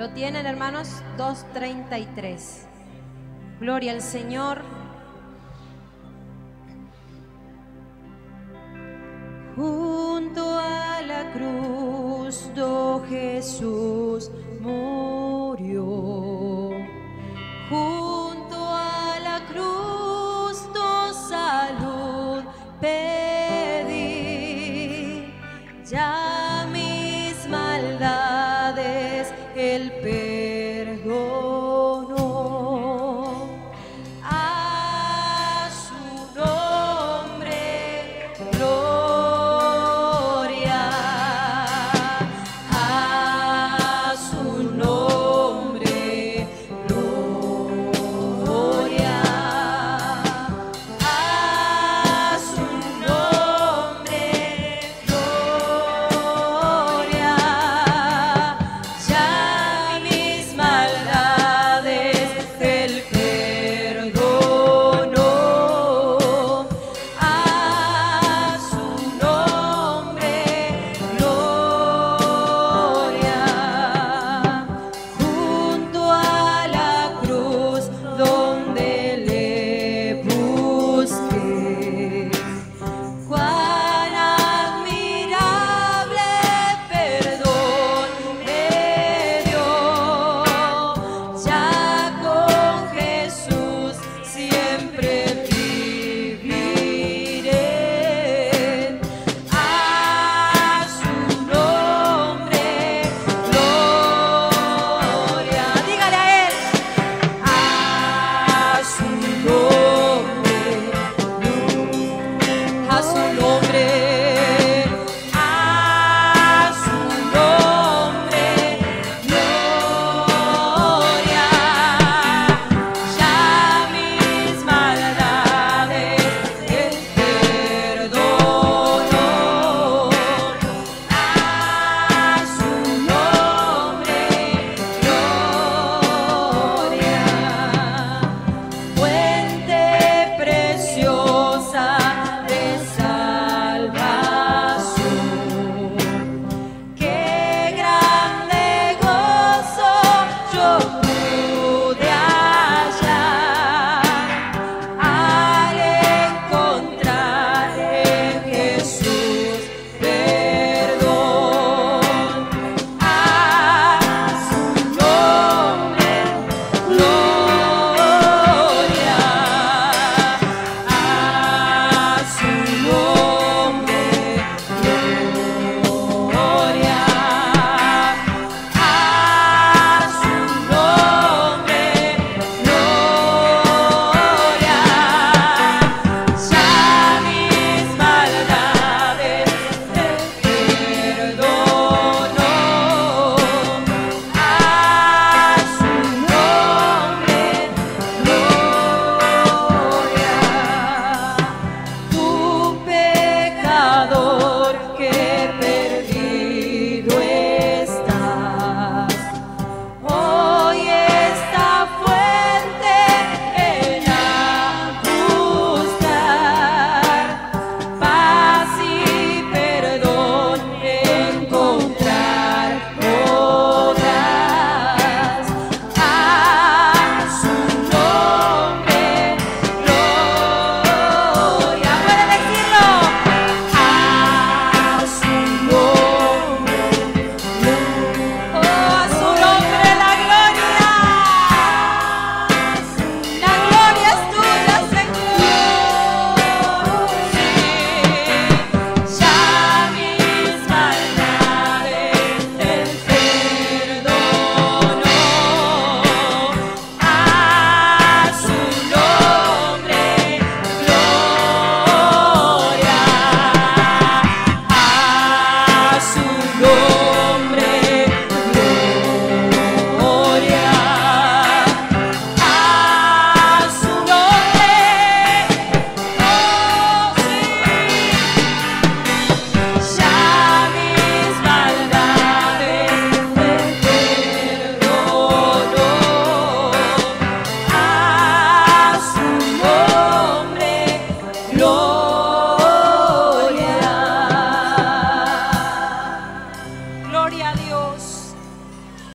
¿Lo tienen, hermanos? 2.33. Gloria al Señor. Junto a la cruz, do Jesús murió. el pez.